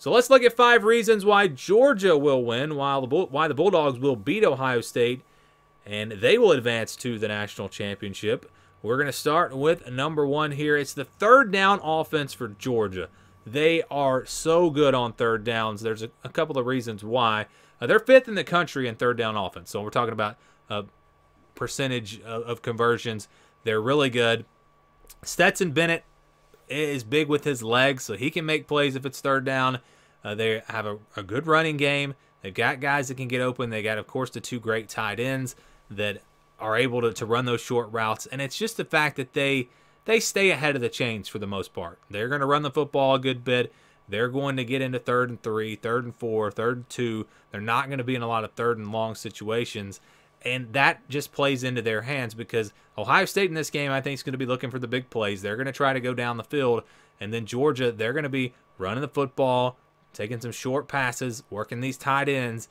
So let's look at five reasons why Georgia will win, while the why the Bulldogs will beat Ohio State, and they will advance to the national championship. We're going to start with number one here. It's the third down offense for Georgia. They are so good on third downs. There's a, a couple of reasons why. Uh, they're fifth in the country in third down offense. So we're talking about a percentage of, of conversions. They're really good. Stetson Bennett is big with his legs, so he can make plays if it's third down. Uh, they have a, a good running game. They've got guys that can get open. They got, of course, the two great tight ends that are able to, to run those short routes. And it's just the fact that they they stay ahead of the chains for the most part. They're going to run the football a good bit. They're going to get into third and three, third and four, third and two. They're not going to be in a lot of third and long situations. And that just plays into their hands because Ohio State in this game, I think, is going to be looking for the big plays. They're going to try to go down the field. And then Georgia, they're going to be running the football, taking some short passes, working these tight ends,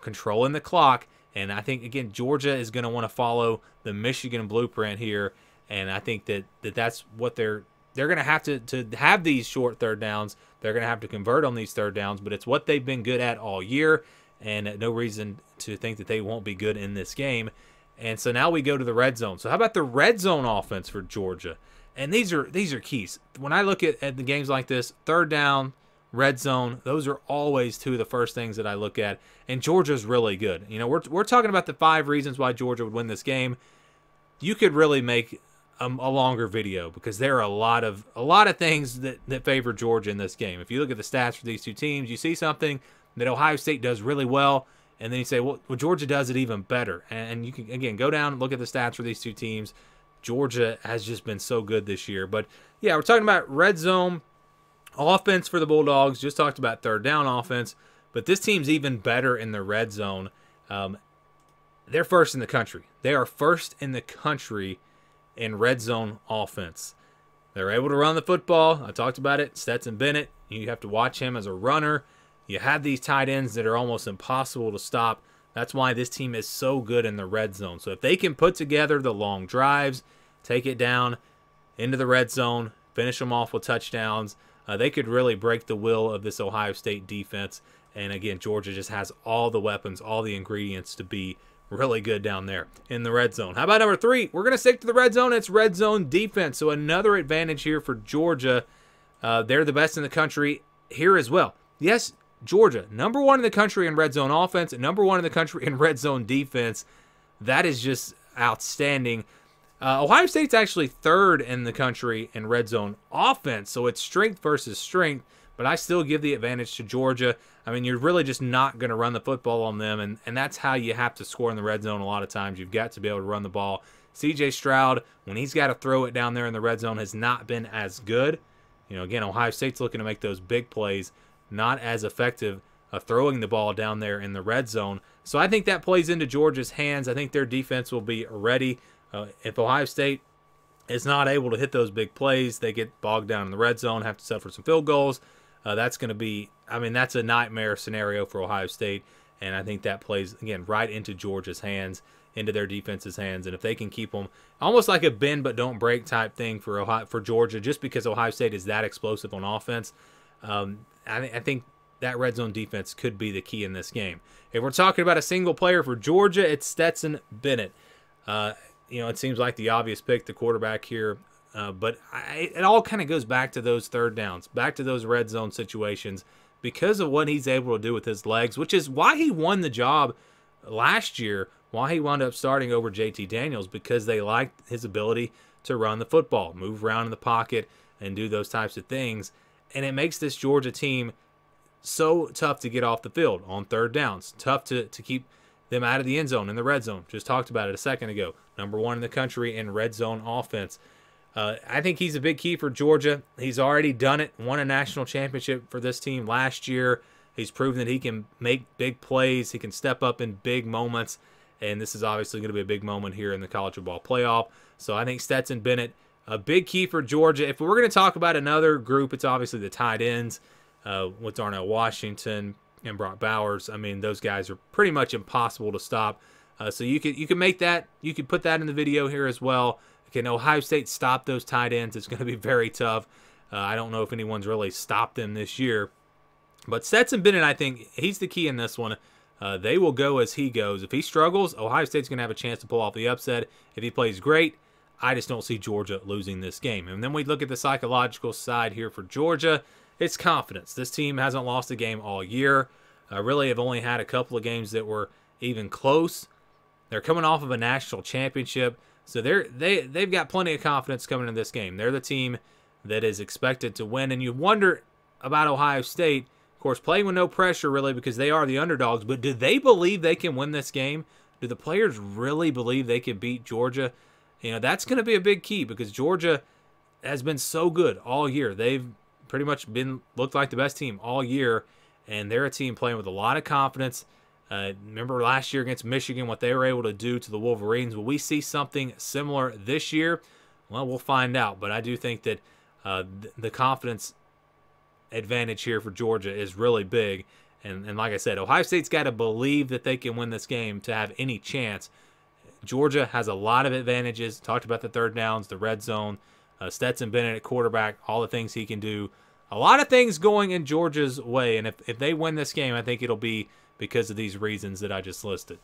controlling the clock. And I think, again, Georgia is going to want to follow the Michigan blueprint here. And I think that, that that's what they're they're going to have to to have these short third downs. They're going to have to convert on these third downs, but it's what they've been good at all year, and no reason to think that they won't be good in this game. And so now we go to the red zone. So how about the red zone offense for Georgia? And these are these are keys. When I look at, at the games like this, third down, red zone, those are always two of the first things that I look at. And Georgia's really good. You know, we're, we're talking about the five reasons why Georgia would win this game. You could really make a, a, longer video because there are a lot of a lot of things that, that favor Georgia in this game. If you look at the stats for these two teams, you see something that Ohio State does really well, and then you say, well, well Georgia does it even better. And you can again go down and look at the stats for these two teams. Georgia has just been so good this year. But yeah, we're talking about red zone offense for the Bulldogs. Just talked about third down offense, but this team's even better in the red zone. Um, they're first in the country. They are first in the country in red zone offense. They're able to run the football. I talked about it. Stetson Bennett, you have to watch him as a runner. You have these tight ends that are almost impossible to stop. That's why this team is so good in the red zone. So if they can put together the long drives, take it down into the red zone, finish them off with touchdowns, uh, they could really break the will of this Ohio State defense. And again, Georgia just has all the weapons, all the ingredients to be really good down there in the red zone. How about number three? We're going to stick to the red zone. It's red zone defense. So another advantage here for Georgia. Uh, they're the best in the country here as well. Yes, Georgia, number one in the country in red zone offense, number one in the country in red zone defense. That is just outstanding. Uh, Ohio State's actually third in the country in red zone offense, so it's strength versus strength but I still give the advantage to Georgia. I mean, you're really just not going to run the football on them, and, and that's how you have to score in the red zone a lot of times. You've got to be able to run the ball. CJ Stroud, when he's got to throw it down there in the red zone, has not been as good. You know, again, Ohio State's looking to make those big plays, not as effective of throwing the ball down there in the red zone. So I think that plays into Georgia's hands. I think their defense will be ready. Uh, if Ohio State is not able to hit those big plays, they get bogged down in the red zone, have to for some field goals. Uh, that's going to be, I mean, that's a nightmare scenario for Ohio State. And I think that plays, again, right into Georgia's hands, into their defense's hands. And if they can keep them almost like a bend but don't break type thing for Ohio, for Georgia, just because Ohio State is that explosive on offense, um, I, I think that red zone defense could be the key in this game. If we're talking about a single player for Georgia, it's Stetson Bennett. Uh, you know, it seems like the obvious pick, the quarterback here. Uh, but I, it all kind of goes back to those third downs, back to those red zone situations because of what he's able to do with his legs, which is why he won the job last year, why he wound up starting over JT Daniels because they liked his ability to run the football, move around in the pocket, and do those types of things. And it makes this Georgia team so tough to get off the field on third downs, tough to, to keep them out of the end zone in the red zone. Just talked about it a second ago. Number one in the country in red zone offense. Uh, I think he's a big key for Georgia. He's already done it, won a national championship for this team last year. He's proven that he can make big plays, he can step up in big moments, and this is obviously going to be a big moment here in the college football playoff. So I think Stetson Bennett, a big key for Georgia. If we're going to talk about another group, it's obviously the tight ends uh, with Darnell Washington and Brock Bowers. I mean, those guys are pretty much impossible to stop. Uh, so you could you can make that you could put that in the video here as well. Can Ohio State stop those tight ends? It's going to be very tough. Uh, I don't know if anyone's really stopped them this year. But Stetson Bennett, I think he's the key in this one. Uh, they will go as he goes. If he struggles, Ohio State's going to have a chance to pull off the upset. If he plays great, I just don't see Georgia losing this game. And then we look at the psychological side here for Georgia. It's confidence. This team hasn't lost a game all year. Uh, really have only had a couple of games that were even close. They're coming off of a national championship, so they're they they've got plenty of confidence coming in this game. They're the team that is expected to win, and you wonder about Ohio State. Of course, playing with no pressure really because they are the underdogs. But do they believe they can win this game? Do the players really believe they can beat Georgia? You know that's going to be a big key because Georgia has been so good all year. They've pretty much been looked like the best team all year, and they're a team playing with a lot of confidence. Uh, remember last year against Michigan, what they were able to do to the Wolverines. Will we see something similar this year? Well, we'll find out. But I do think that uh, the confidence advantage here for Georgia is really big. And, and like I said, Ohio State's got to believe that they can win this game to have any chance. Georgia has a lot of advantages. Talked about the third downs, the red zone, uh, Stetson Bennett at quarterback, all the things he can do. A lot of things going in Georgia's way. And if, if they win this game, I think it'll be because of these reasons that I just listed.